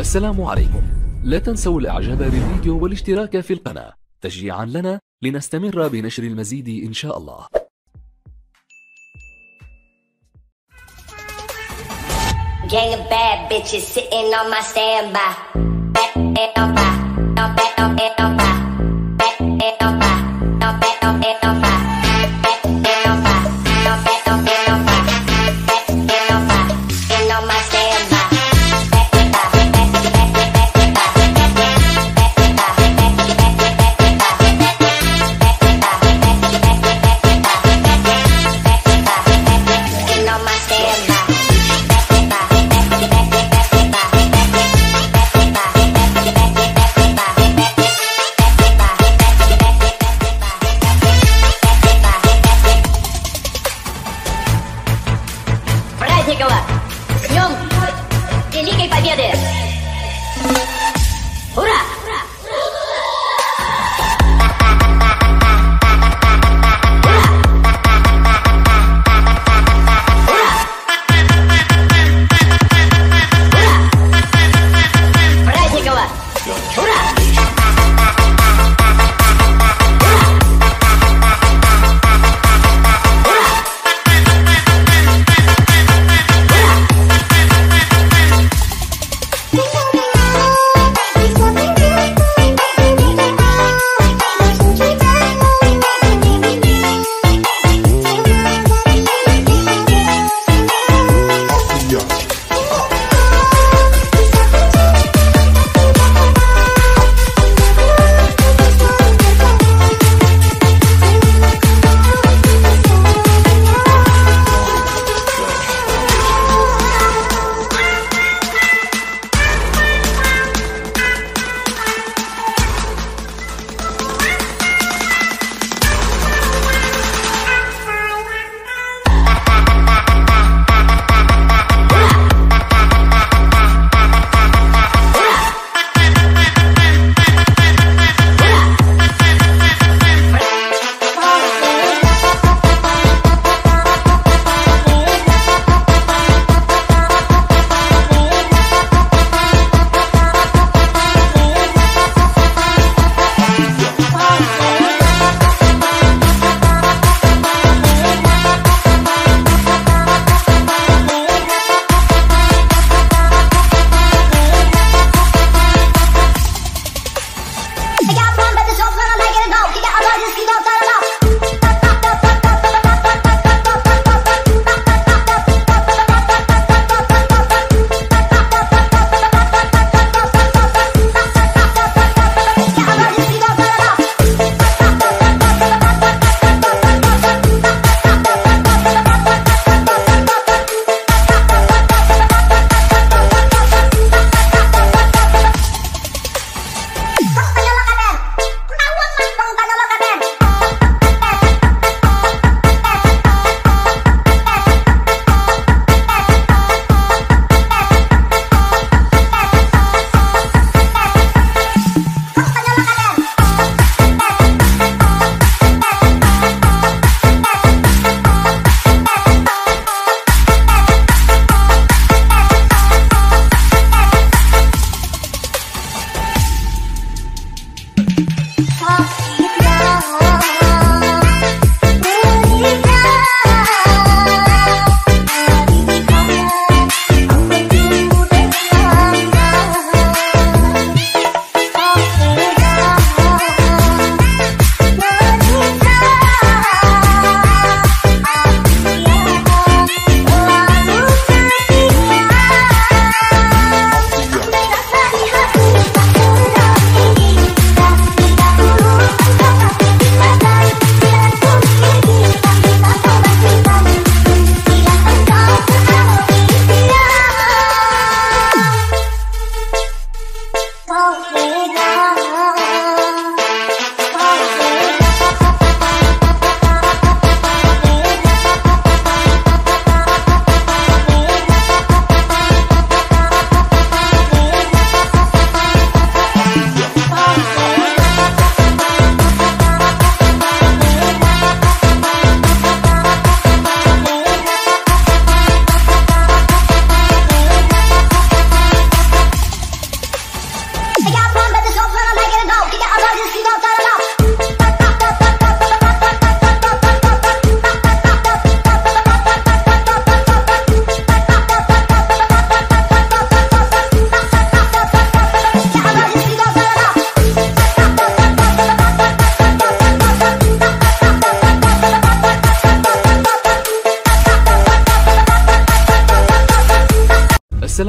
السلام عليكم لا تنسوا الإعجاب بالفيديو والاشتراك في القناة تشجيعا لنا لنستمر بنشر المزيد إن شاء الله Gang of bad bitches sitting on my standby. Standby, standby, standby. Standby,